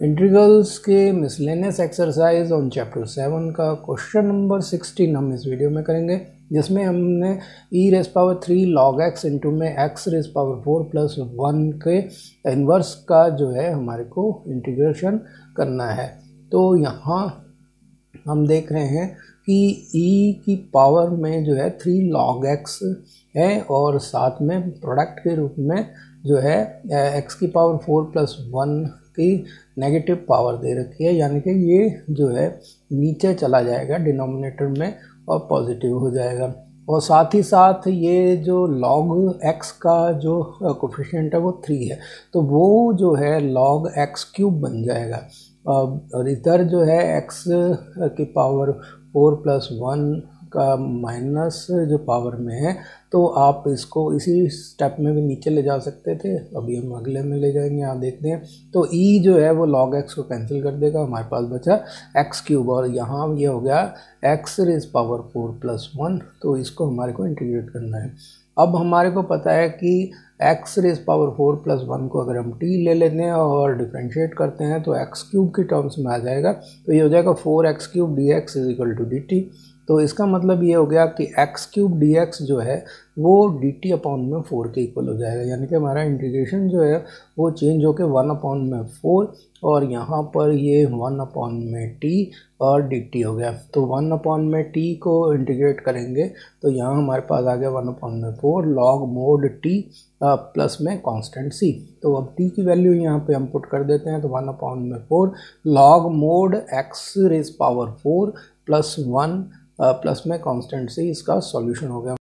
इंट्रीगल्स के miscellaneous exercise on chapter seven का question number sixteen हम इस वीडियो में करेंगे, जिसमें हमने e raise power three log x into में x raise power four plus one के इन्वर्स का जो है हमारे को इंटीग्रेशन करना है। तो यहाँ हम देख रहे हैं कि ई की पावर में जो है थ्री लॉग एक्स है और साथ में प्रोडक्ट के रूप में जो है एक्स की पावर फोर प्लस वन की नेगेटिव पावर दे रखी है, यानी कि ये जो है नीचे चला जाएगा डिनोमिनेटर में और पॉजिटिव हो जाएगा। और साथ ही साथ ये जो लॉग एक्स का जो कोफिशिएंट है वो थ्री है। तो वो जो है लॉग एक्स क्यूब बन जाएगा। और इधर जो है एक्स की पावर फोर प्लस वन का माइनस जो पावर में है तो आप इसको इसी स्टेप में भी नीचे ले जा सकते थे। अभी हम अगले में ले जाएँगे, यहाँ देखते हैं। तो ई e जो है, वो लॉग एक्स को कैंसिल कर देगा, हमारे पास बचा एक्स क्यूब और यहाँ ये हो गया x raise power four plus one तो इसको हमारे को इंटीग्रेट करना है। अब हमारे को पता है कि x raise power four plus one को अगर हम टी ले लेते हैं और डिफ्रेंशिएट करते हैं तो एक्स क्यूब की टर्म्स में आ जाएगा। तो ये हो जाएगा four x cube d x is equal to d t तो इसका मतलब ये हो गया कि एक्स क्यूब डी एक्स जो है, वो डी टी अपॉन में फोर के इक्वल हो जाएगा। यानी कि हमारा इंटीग्रेशन जो है, वो चेंज होकर वन अपॉन में फोर और यहाँ पर ये वन अपॉन में टी और डी टी हो गया। तो वन अपॉन में टी को इंटीग्रेट करेंगे तो यहाँ हमारे पास आ गया वन अपॉन में four log mod t plus में कांस्टेंट सी तो अब टी की वैल्यू यहाँ पे हम पुट कर देते हैं तो वन अपॉन में four log mod x raise power four plus one plus में कांस्टेंट से इसका सॉल्यूशन हो गया।